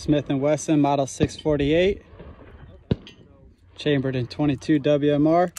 Smith & Wesson Model 648. Chambered in 22 WMR.